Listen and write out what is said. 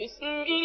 بسم الله